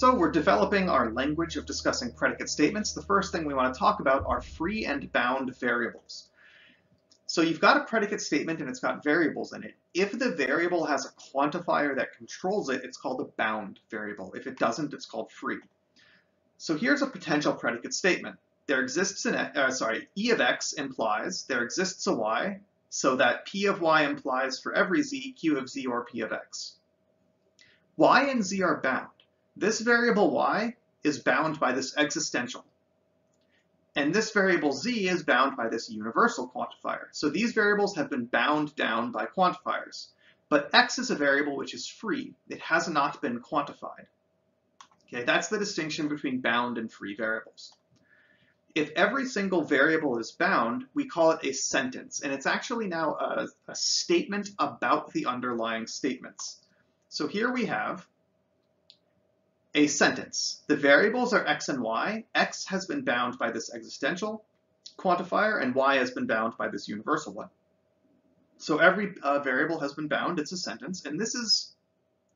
So we're developing our language of discussing predicate statements. The first thing we want to talk about are free and bound variables. So you've got a predicate statement and it's got variables in it. If the variable has a quantifier that controls it, it's called a bound variable. If it doesn't, it's called free. So here's a potential predicate statement. There exists an, uh, sorry, e of x implies there exists a y, so that p of y implies for every z, q of z or p of x. y and z are bound. This variable y is bound by this existential. And this variable z is bound by this universal quantifier. So these variables have been bound down by quantifiers. But x is a variable which is free. It has not been quantified. Okay, that's the distinction between bound and free variables. If every single variable is bound, we call it a sentence. And it's actually now a, a statement about the underlying statements. So here we have a sentence. The variables are x and y. x has been bound by this existential quantifier, and y has been bound by this universal one. So every uh, variable has been bound, it's a sentence, and this is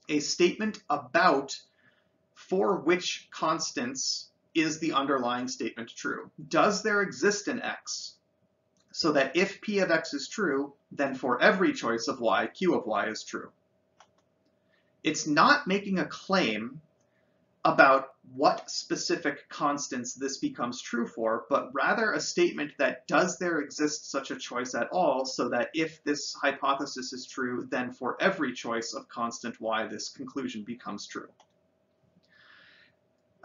a statement about for which constants is the underlying statement true. Does there exist an x? So that if p of x is true, then for every choice of y, q of y is true. It's not making a claim about what specific constants this becomes true for, but rather a statement that does there exist such a choice at all, so that if this hypothesis is true, then for every choice of constant y, this conclusion becomes true.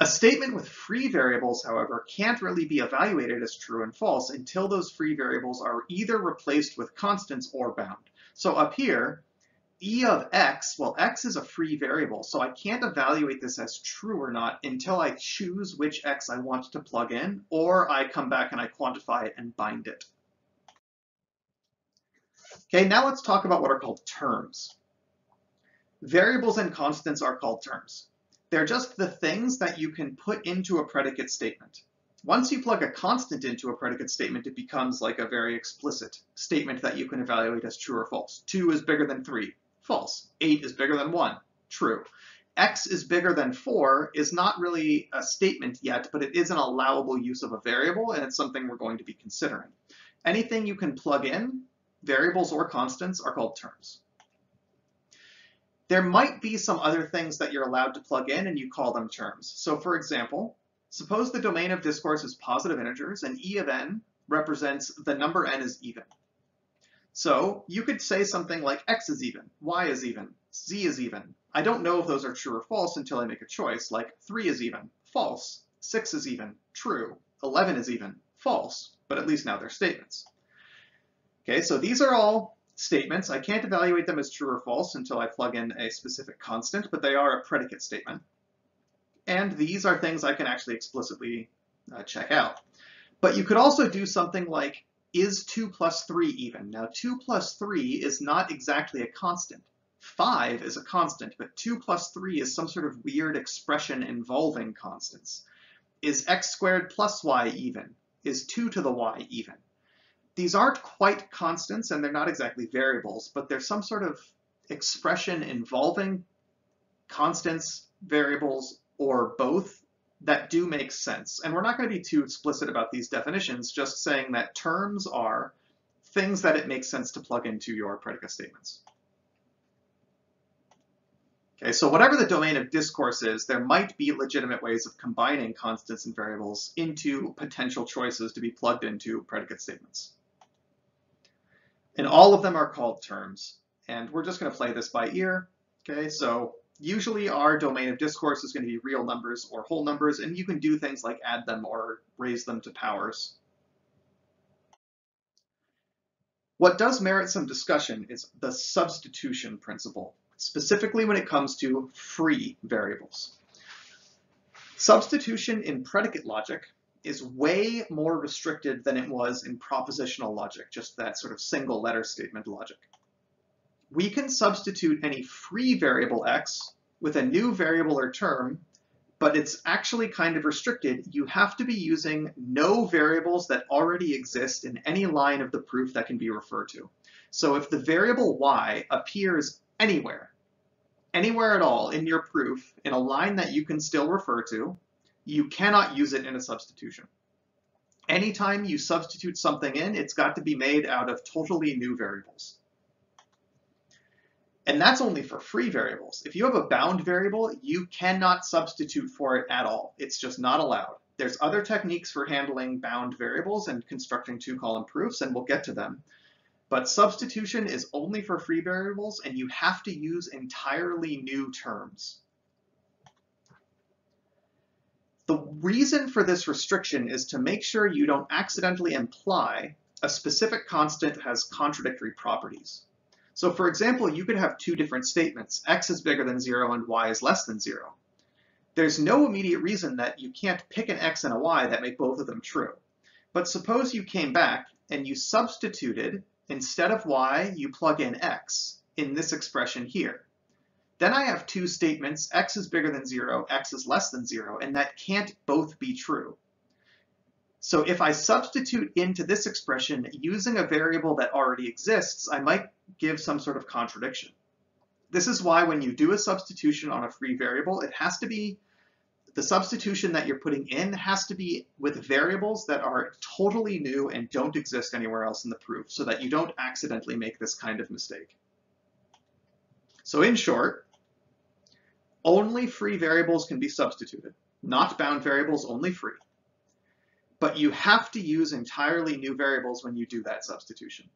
A statement with free variables, however, can't really be evaluated as true and false until those free variables are either replaced with constants or bound. So up here, e of x, well, x is a free variable, so I can't evaluate this as true or not until I choose which x I want to plug in, or I come back and I quantify it and bind it. Okay, now let's talk about what are called terms. Variables and constants are called terms. They're just the things that you can put into a predicate statement. Once you plug a constant into a predicate statement, it becomes like a very explicit statement that you can evaluate as true or false. 2 is bigger than 3. False. 8 is bigger than 1. True. X is bigger than 4 is not really a statement yet, but it is an allowable use of a variable, and it's something we're going to be considering. Anything you can plug in, variables or constants, are called terms. There might be some other things that you're allowed to plug in and you call them terms. So for example, suppose the domain of discourse is positive integers and E of n represents the number n is even. So you could say something like x is even, y is even, z is even. I don't know if those are true or false until I make a choice, like 3 is even, false, 6 is even, true, 11 is even, false, but at least now they're statements. Okay, so these are all statements. I can't evaluate them as true or false until I plug in a specific constant, but they are a predicate statement. And these are things I can actually explicitly uh, check out. But you could also do something like is 2 plus 3 even? Now 2 plus 3 is not exactly a constant. 5 is a constant, but 2 plus 3 is some sort of weird expression involving constants. Is x squared plus y even? Is 2 to the y even? These aren't quite constants and they're not exactly variables, but they're some sort of expression involving constants, variables, or both that do make sense. And we're not going to be too explicit about these definitions, just saying that terms are things that it makes sense to plug into your predicate statements. Okay, so whatever the domain of discourse is, there might be legitimate ways of combining constants and variables into potential choices to be plugged into predicate statements. And all of them are called terms. And we're just going to play this by ear. Okay, so usually our domain of discourse is going to be real numbers or whole numbers, and you can do things like add them or raise them to powers. What does merit some discussion is the substitution principle, specifically when it comes to free variables. Substitution in predicate logic is way more restricted than it was in propositional logic, just that sort of single letter statement logic we can substitute any free variable x with a new variable or term, but it's actually kind of restricted. You have to be using no variables that already exist in any line of the proof that can be referred to. So if the variable y appears anywhere, anywhere at all in your proof in a line that you can still refer to, you cannot use it in a substitution. Anytime you substitute something in, it's got to be made out of totally new variables. And that's only for free variables. If you have a bound variable, you cannot substitute for it at all. It's just not allowed. There's other techniques for handling bound variables and constructing two-column proofs, and we'll get to them. But substitution is only for free variables, and you have to use entirely new terms. The reason for this restriction is to make sure you don't accidentally imply a specific constant has contradictory properties. So for example, you could have two different statements, x is bigger than zero and y is less than zero. There's no immediate reason that you can't pick an x and a y that make both of them true. But suppose you came back and you substituted Instead of y, you plug in x in this expression here. Then I have two statements, x is bigger than 0, x is less than 0, and that can't both be true. So if I substitute into this expression using a variable that already exists, I might give some sort of contradiction. This is why when you do a substitution on a free variable, it has to be the substitution that you're putting in has to be with variables that are totally new and don't exist anywhere else in the proof so that you don't accidentally make this kind of mistake. So in short, only free variables can be substituted, not bound variables, only free. But you have to use entirely new variables when you do that substitution.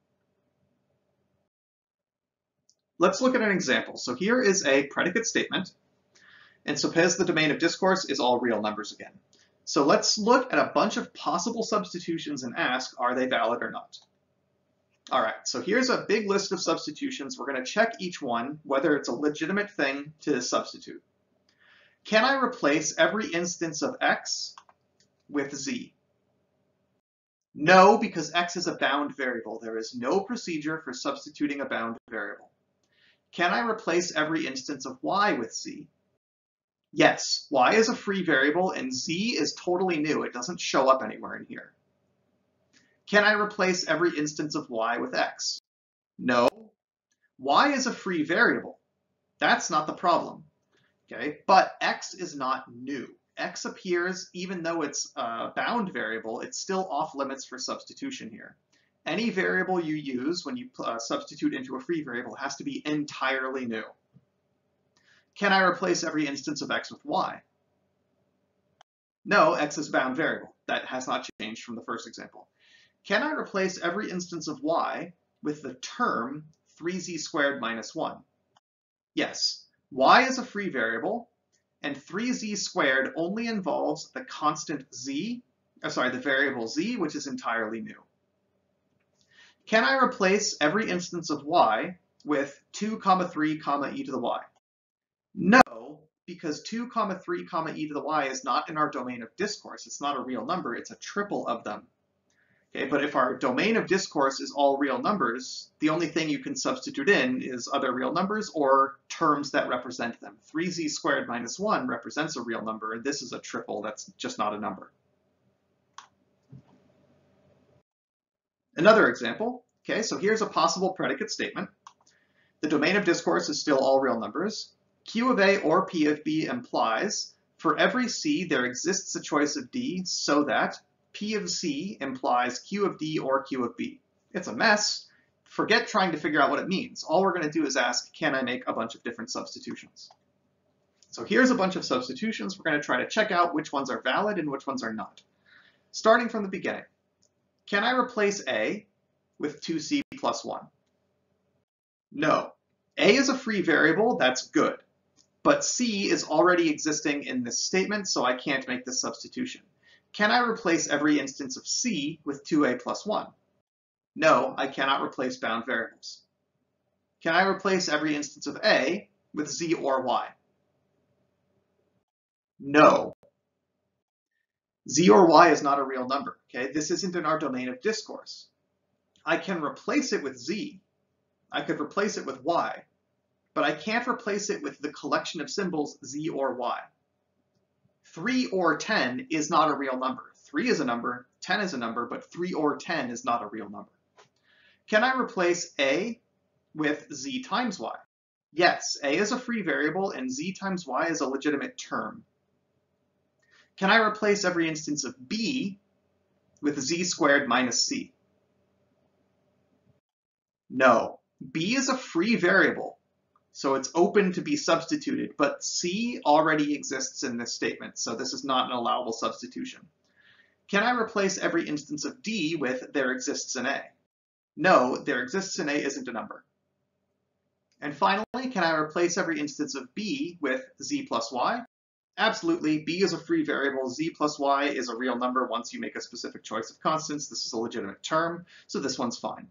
Let's look at an example. So here is a predicate statement and suppose the domain of discourse is all real numbers again. So let's look at a bunch of possible substitutions and ask, are they valid or not? All right, so here's a big list of substitutions. We're going to check each one, whether it's a legitimate thing to substitute. Can I replace every instance of x with z? No, because x is a bound variable. There is no procedure for substituting a bound variable. Can I replace every instance of y with z? Yes, y is a free variable and z is totally new. It doesn't show up anywhere in here. Can I replace every instance of y with x? No. y is a free variable. That's not the problem. Okay, but x is not new. x appears, even though it's a bound variable, it's still off limits for substitution here. Any variable you use when you uh, substitute into a free variable has to be entirely new. Can I replace every instance of x with y? No, x is a bound variable. That has not changed from the first example. Can I replace every instance of y with the term 3z squared minus 1? Yes, y is a free variable, and 3z squared only involves the constant z, oh, sorry, the variable z, which is entirely new. Can I replace every instance of y with 2 comma 3 comma e to the y? No, because 2 comma 3 comma e to the y is not in our domain of discourse. It's not a real number, it's a triple of them. Okay, but if our domain of discourse is all real numbers, the only thing you can substitute in is other real numbers or terms that represent them. 3z squared minus 1 represents a real number, and this is a triple that's just not a number. Another example, okay, so here's a possible predicate statement. The domain of discourse is still all real numbers. Q of A or P of B implies for every C there exists a choice of D so that P of C implies Q of D or Q of B. It's a mess. Forget trying to figure out what it means. All we're going to do is ask, can I make a bunch of different substitutions? So here's a bunch of substitutions. We're going to try to check out which ones are valid and which ones are not. Starting from the beginning, can I replace A with 2C plus 1? No. A is a free variable, that's good. But C is already existing in this statement, so I can't make this substitution. Can I replace every instance of C with 2a plus 1? No, I cannot replace bound variables. Can I replace every instance of A with Z or Y? No. Z or Y is not a real number, okay? This isn't in our domain of discourse. I can replace it with Z. I could replace it with Y, but I can't replace it with the collection of symbols z or y. 3 or 10 is not a real number. 3 is a number, 10 is a number, but 3 or 10 is not a real number. Can I replace a with z times y? Yes, a is a free variable and z times y is a legitimate term. Can I replace every instance of b with z squared minus c? No, b is a free variable, so it's open to be substituted, but c already exists in this statement, so this is not an allowable substitution. Can I replace every instance of d with there exists an a? No, there exists an a isn't a number. And finally, can I replace every instance of b with z plus y? Absolutely, b is a free variable, z plus y is a real number once you make a specific choice of constants. This is a legitimate term, so this one's fine.